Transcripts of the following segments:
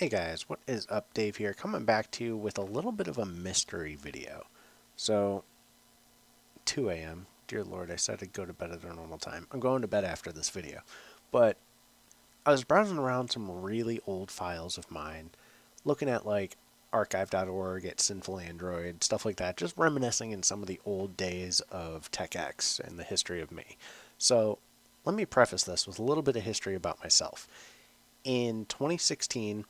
Hey guys, what is up? Dave here, coming back to you with a little bit of a mystery video. So, 2 a.m. Dear Lord, I said I'd go to bed at a normal time. I'm going to bed after this video. But, I was browsing around some really old files of mine, looking at like archive.org, at Sinful Android, stuff like that, just reminiscing in some of the old days of TechX and the history of me. So, let me preface this with a little bit of history about myself. In 2016,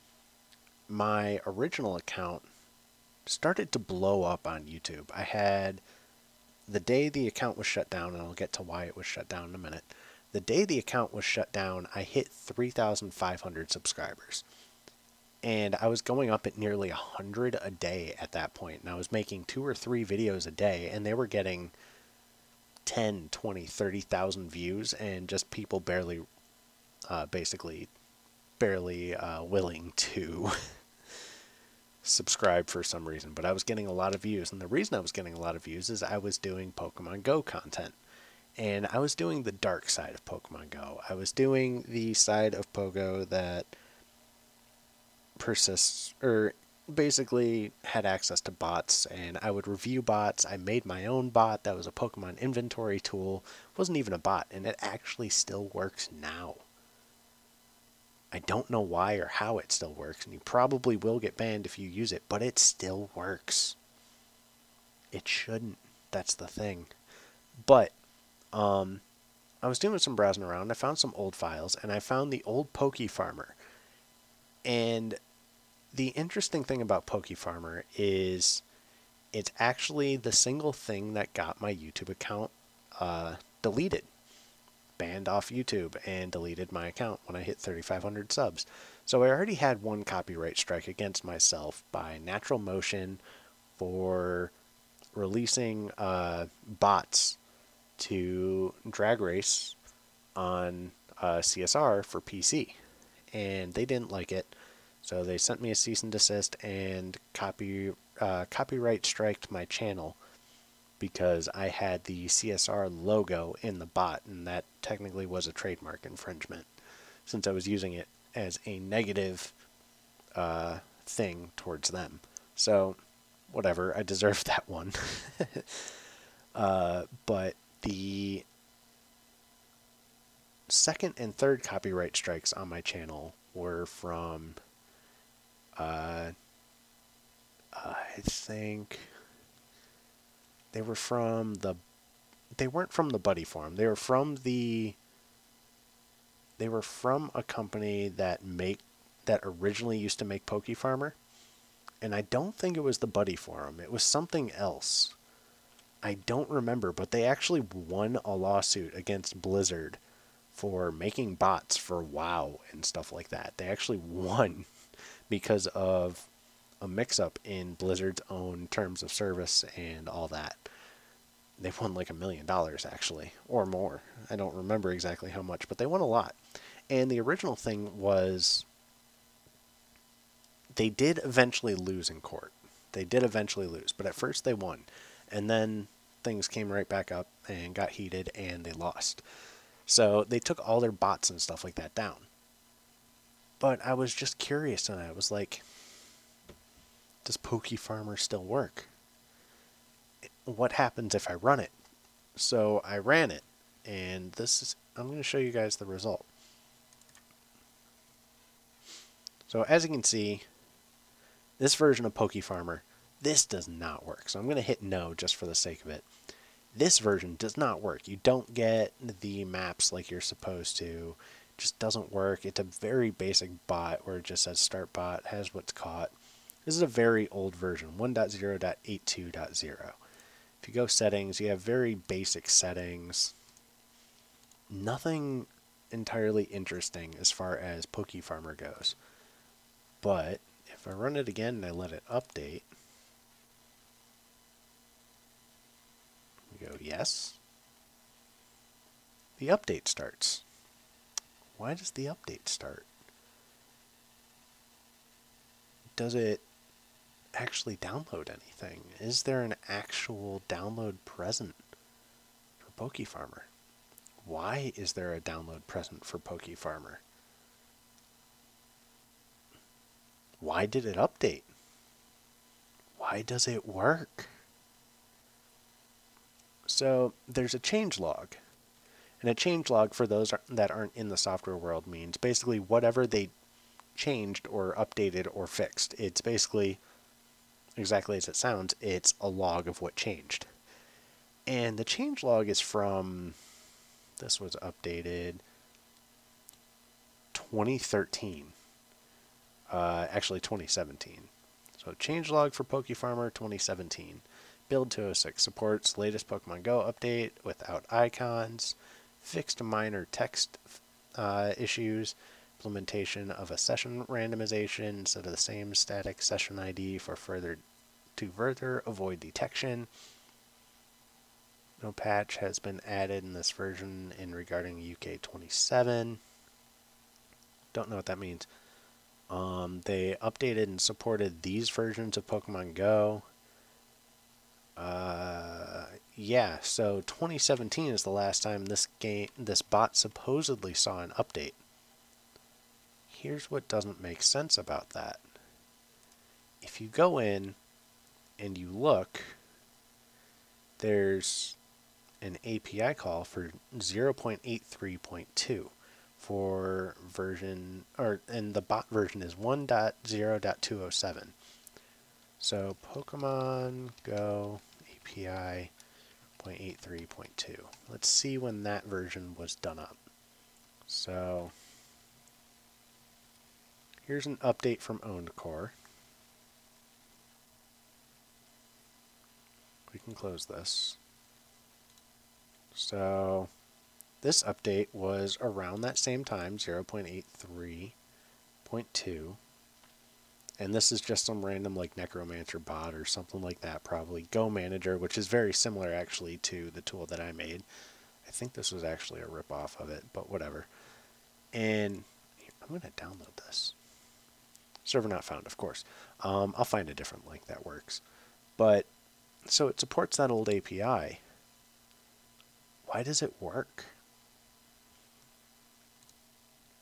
my original account started to blow up on YouTube. I had the day the account was shut down, and I'll get to why it was shut down in a minute. The day the account was shut down, I hit 3,500 subscribers. And I was going up at nearly 100 a day at that point. point, and I was making two or three videos a day, and they were getting 10, 20, 30,000 views, and just people barely, uh, basically, barely uh, willing to subscribe for some reason, but I was getting a lot of views. And the reason I was getting a lot of views is I was doing Pokemon Go content. And I was doing the dark side of Pokemon Go. I was doing the side of Pogo that persists, or basically had access to bots, and I would review bots. I made my own bot that was a Pokemon inventory tool. It wasn't even a bot, and it actually still works now. I don't know why or how it still works, and you probably will get banned if you use it, but it still works. It shouldn't. That's the thing. But um, I was doing some browsing around. I found some old files, and I found the old Poke Farmer. And the interesting thing about Poke Farmer is it's actually the single thing that got my YouTube account uh, deleted banned off YouTube and deleted my account when I hit 3,500 subs. So I already had one copyright strike against myself by Natural Motion for releasing uh, bots to drag race on uh, CSR for PC. And they didn't like it. So they sent me a cease and desist and copy uh, copyright striked my channel because I had the CSR logo in the bot, and that technically was a trademark infringement since I was using it as a negative uh, thing towards them. So, whatever, I deserve that one. uh, but the second and third copyright strikes on my channel were from, uh, I think they were from the they weren't from the Buddy Farm. They were from the they were from a company that make that originally used to make Poke Farmer. And I don't think it was the Buddy Farm. It was something else. I don't remember, but they actually won a lawsuit against Blizzard for making bots for WoW and stuff like that. They actually won because of a mix up in Blizzard's own terms of service and all that. They won like a million dollars actually, or more. I don't remember exactly how much, but they won a lot. And the original thing was they did eventually lose in court. They did eventually lose, but at first they won. And then things came right back up and got heated and they lost. So they took all their bots and stuff like that down. But I was just curious and I was like, does Poke Farmer still work? What happens if I run it? So I ran it, and this is, I'm going to show you guys the result. So as you can see, this version of Poke Farmer, this does not work. So I'm going to hit no just for the sake of it. This version does not work. You don't get the maps like you're supposed to. It just doesn't work. It's a very basic bot where it just says start bot, has what's caught. This is a very old version, 1.0.82.0. If you go settings, you have very basic settings. Nothing entirely interesting as far as Poke Farmer goes. But if I run it again and I let it update, we go yes. The update starts. Why does the update start? Does it actually download anything? Is there an actual download present for Poke Farmer? Why is there a download present for Poke Farmer? Why did it update? Why does it work? So there's a change log. And a change log for those that aren't in the software world means basically whatever they changed or updated or fixed. It's basically exactly as it sounds, it's a log of what changed. And the change log is from, this was updated 2013. Uh, actually 2017. So changelog for PokeFarmer 2017. Build 206 supports latest Pokemon Go update without icons, fixed minor text uh, issues, implementation of a session randomization instead of the same static session ID for further to further avoid detection. No patch has been added in this version in regarding UK 27. Don't know what that means. Um, they updated and supported these versions of Pokemon Go. Uh, yeah, so 2017 is the last time this game, this bot supposedly saw an update. Here's what doesn't make sense about that. If you go in and you look, there's an API call for 0.83.2 for version, or and the bot version is 1.0.207. So Pokemon Go API 0.83.2. Let's see when that version was done up. So here's an update from Owned We can close this. So this update was around that same time, 0.83.2. And this is just some random like Necromancer bot or something like that, probably. Go Manager, which is very similar actually to the tool that I made. I think this was actually a ripoff of it, but whatever. And I'm going to download this. Server not found, of course. Um, I'll find a different link that works. But, so it supports that old API. Why does it work?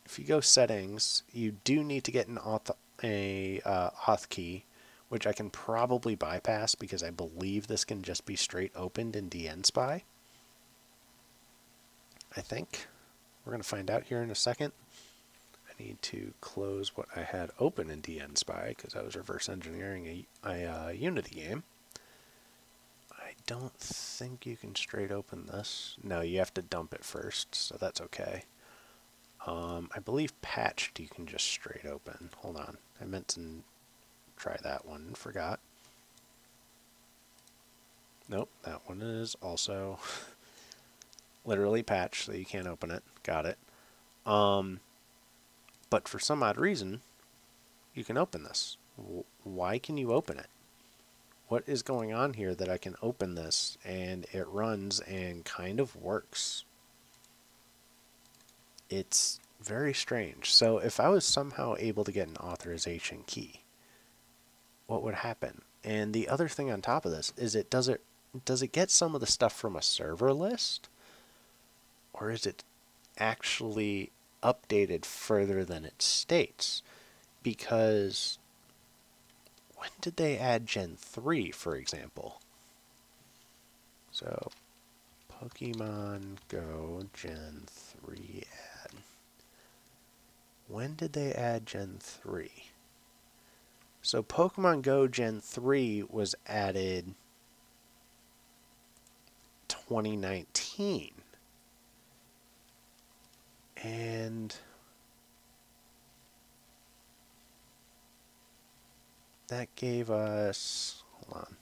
if you go settings, you do need to get an auth, a uh, auth key, which I can probably bypass because I believe this can just be straight opened in DNSpy. I think. We're going to find out here in a second. I need to close what I had open in DNSpy because I was reverse engineering a, a uh, Unity game. I don't think you can straight open this. No, you have to dump it first, so that's okay. Um, I believe patched you can just straight open. Hold on. I meant to try that one. Forgot. Nope, that one is also literally patched, so you can't open it. Got it. Um, but for some odd reason, you can open this. Why can you open it? What is going on here that I can open this and it runs and kind of works? it's very strange. So if I was somehow able to get an authorization key, what would happen? And the other thing on top of this is it does it does it get some of the stuff from a server list? Or is it actually updated further than it states? Because when did they add Gen 3, for example? So, Pokemon Go Gen 3 add. when did they add Gen 3? So Pokemon Go Gen 3 was added 2019. And that gave us, hold on.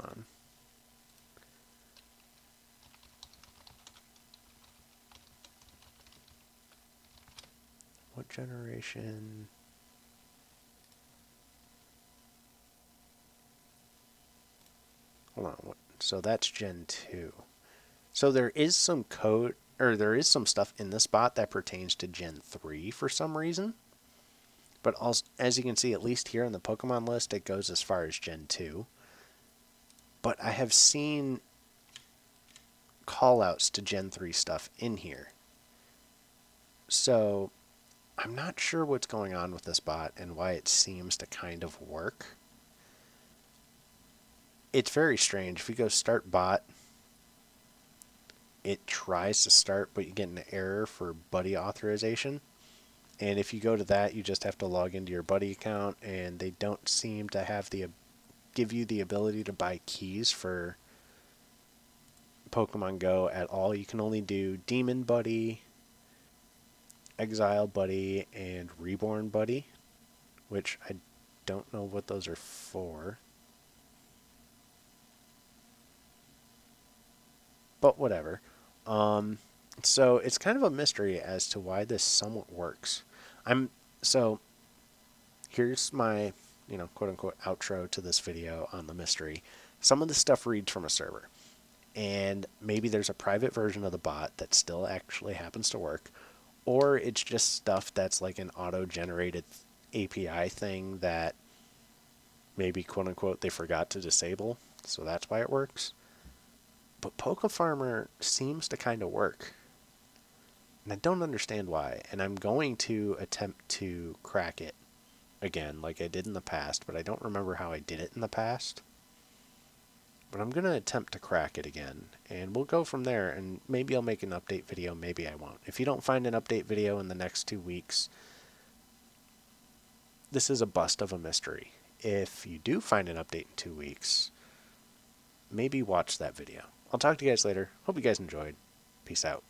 On. What generation? Hold on. So that's Gen 2. So there is some code, or there is some stuff in this bot that pertains to Gen 3 for some reason. But also, as you can see, at least here in the Pokemon list, it goes as far as Gen 2. But I have seen callouts to Gen 3 stuff in here. So I'm not sure what's going on with this bot and why it seems to kind of work. It's very strange. If you go start bot, it tries to start, but you get an error for buddy authorization. And if you go to that, you just have to log into your buddy account, and they don't seem to have the give you the ability to buy keys for Pokemon Go at all. You can only do Demon Buddy, Exile Buddy, and Reborn Buddy, which I don't know what those are for. But whatever. Um, so it's kind of a mystery as to why this somewhat works. I'm so here's my you know quote unquote outro to this video on the mystery. Some of the stuff reads from a server, and maybe there's a private version of the bot that still actually happens to work, or it's just stuff that's like an auto-generated API thing that maybe quote unquote they forgot to disable, so that's why it works. But Poke Farmer seems to kind of work. And I don't understand why. And I'm going to attempt to crack it again, like I did in the past, but I don't remember how I did it in the past. But I'm going to attempt to crack it again, and we'll go from there, and maybe I'll make an update video, maybe I won't. If you don't find an update video in the next two weeks, this is a bust of a mystery. If you do find an update in two weeks, maybe watch that video. I'll talk to you guys later. Hope you guys enjoyed. Peace out.